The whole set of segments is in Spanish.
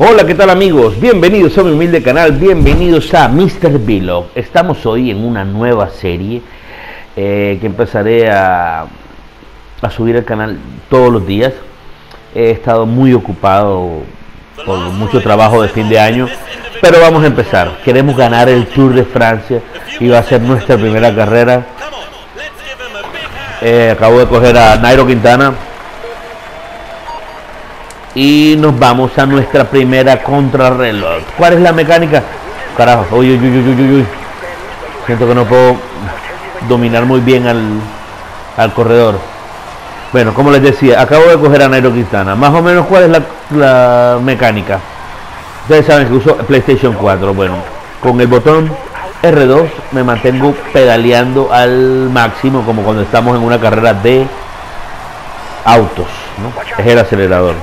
Hola, ¿qué tal amigos? Bienvenidos a mi humilde canal, bienvenidos a Mr. Vlog. Estamos hoy en una nueva serie eh, que empezaré a, subir al canal todos los días. He estado muy ocupado por mucho trabajo de fin de año, pero vamos a empezar. Queremos ganar el Tour de Francia y va a ser nuestra primera carrera. Eh, acabo de coger a Nairo Quintana y nos vamos a nuestra primera contrarreloj. ¿Cuál es la mecánica? Carajo, uy, uy, uy, uy, uy. Siento que no puedo dominar muy bien al, al corredor. Bueno, como les decía, acabo de coger a Nairo Quintana. Más o menos, ¿cuál es la, la mecánica? Ustedes saben que uso PlayStation 4. Bueno, con el botón R2 me mantengo pedaleando al máximo, como cuando estamos en una carrera de autos. Es el acelerador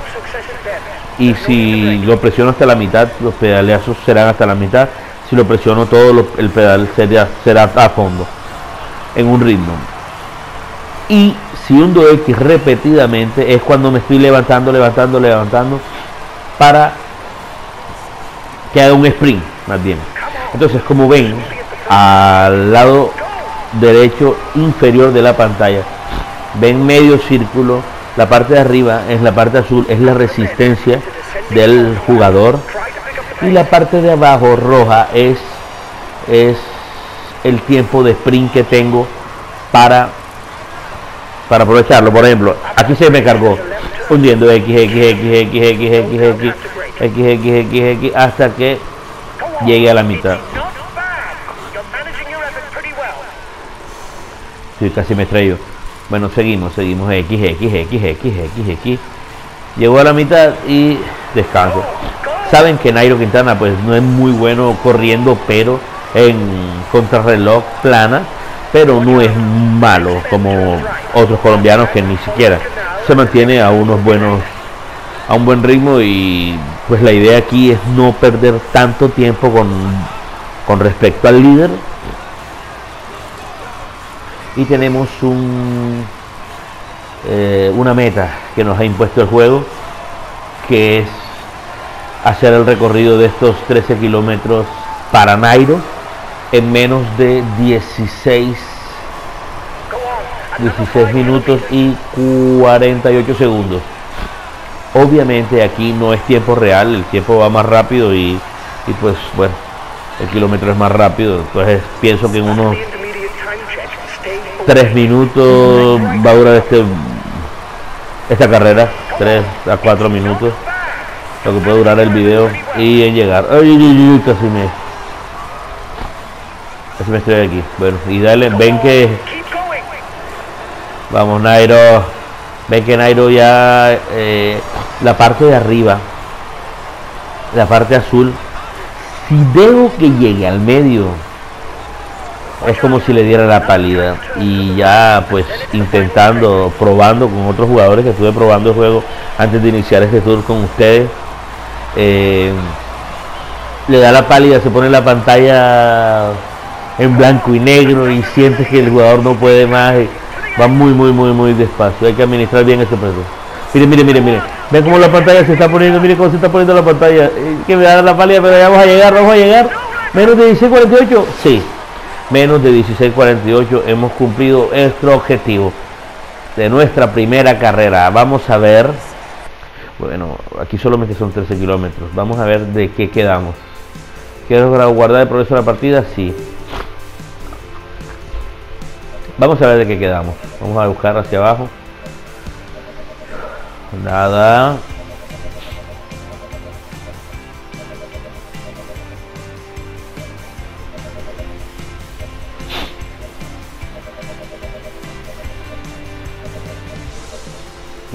y si lo presiono hasta la mitad, los pedaleazos serán hasta la mitad. Si lo presiono todo, el pedal será, será a fondo, en un ritmo. Y si hundo X repetidamente, es cuando me estoy levantando, levantando, levantando, para que haga un sprint, más bien. Entonces, como ven, al lado derecho inferior de la pantalla, ven medio círculo la parte de arriba es la parte azul, es la resistencia del jugador. Y la parte de abajo roja es, es el tiempo de sprint que tengo para, para aprovecharlo. Por ejemplo, aquí se me cargó hundiendo X, X, X, X, X, X, X, X, X, X, X, hasta que llegue a la mitad. Sí, casi me estrello. Bueno, seguimos, seguimos X, X, X, X, X, X. Llegó a la mitad y descanso. Saben que Nairo Quintana pues no es muy bueno corriendo, pero en contrarreloj plana, pero no es malo como otros colombianos que ni siquiera se mantiene a unos buenos a un buen ritmo y pues la idea aquí es no perder tanto tiempo con, con respecto al líder y tenemos un, eh, una meta que nos ha impuesto el juego, que es hacer el recorrido de estos 13 kilómetros para Nairo en menos de 16 16 minutos y 48 segundos. Obviamente aquí no es tiempo real, el tiempo va más rápido y, y pues bueno, el kilómetro es más rápido. Entonces pienso que en unos tres minutos va a durar este esta carrera 3 a 4 minutos lo que puede durar el video y en llegar. Ay, casi me casi me estoy aquí. Bueno y dale ven que vamos Nairo ven que Nairo ya eh, la parte de arriba la parte azul si dejo que llegue al medio es como si le diera la pálida. Y ya pues intentando, probando con otros jugadores que estuve probando el juego antes de iniciar este tour con ustedes eh, le da la pálida, se pone la pantalla en blanco y negro y sientes que el jugador no puede más. Va muy muy muy muy despacio. Hay que administrar bien este proceso. Mire mire mire mire. Ven cómo la pantalla se está poniendo. Mire cómo se está poniendo la pantalla. Eh, que me da la pálida pero ya vamos a llegar vamos a llegar. Menos de 16.48 sí menos de 16.48 hemos cumplido nuestro objetivo de nuestra primera carrera. Vamos a ver, bueno, aquí solamente son 13 kilómetros. Vamos a ver de qué quedamos. ¿Quiero guardar el progreso de la partida? Sí. Vamos a ver de qué quedamos. Vamos a buscar hacia abajo. Nada.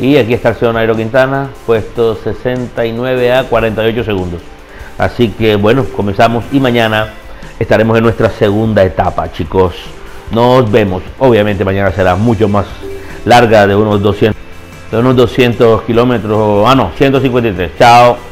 Y aquí está el Nairo Quintana, puesto 69 a 48 segundos. Así que bueno, comenzamos y mañana estaremos en nuestra segunda etapa, chicos. Nos vemos. Obviamente mañana será mucho más larga de unos 200, de unos 200 kilómetros. Ah, no, 153. Chao.